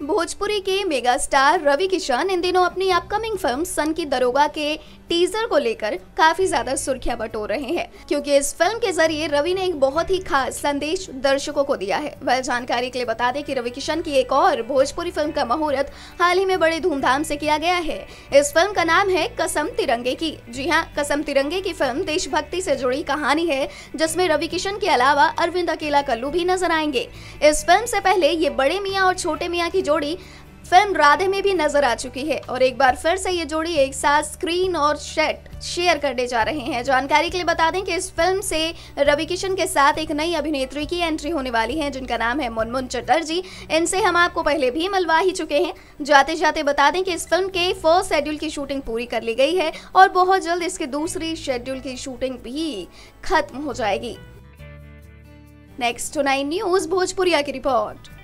भोजपुरी के mega star Ravi Kishan इन दिनों अपनी अपकमिंग फ़िल्म सन की दरोगा के टीजर को लेकर काफ़ी ज़्यादा सुर्खियाँ बटोर रहे हैं, क्योंकि इस फ़िल्म के ज़रिए रवि ने एक बहुत ही खास संदेश दर्शकों को दिया है। वह जानकारी के लिए बता दें कि रवि किशन की एक और भोजपुरी फ़िल्म का मुहूर्त हाल ही में बड़े धूमधाम से किया गया है। इस फ़िल्म का नाम है कसम तिरंगे की। जी हाँ कसम तिरंगे की फ़िल्म देशभक्ति से जुड़ी कहानी है, जिसमें रवि किशन के अलावा अरविंद अकेला कल्लू भी नज़र आएँगे। इस फ़िल्म से पहले ये बड़े मियाँ और छोटे मियाँ की जोड़ी फ़िल्म राधे में भी नज़र आ चुकी है और एक बार फिर से ये जोड़ी एक साथ स्क्रीन और सेट शेयर करने जा रहे हैं। जानकारी के लिए बता दें कि इस फ़िल्म से रवि किशन के साथ एक नई अभिनेत्री की एंट्री होने वाली है, जिनका नाम है मुनमुन चटर्जी। इनसे हम आपको पहले भी मिलवा ही चुके हैं। जाते जाते बता दें कि इस फ़िल्म के फ़र्स्ट शेड्यूल की शूटिंग पूरी कर ली गई है और बहुत जल्द इसके दूसरी शेड्यूल की शूटिंग भी खत्म हो जाएगी। नेक्स्ट नाइन न्यूज़ भोजपुरिया की रिपोर्ट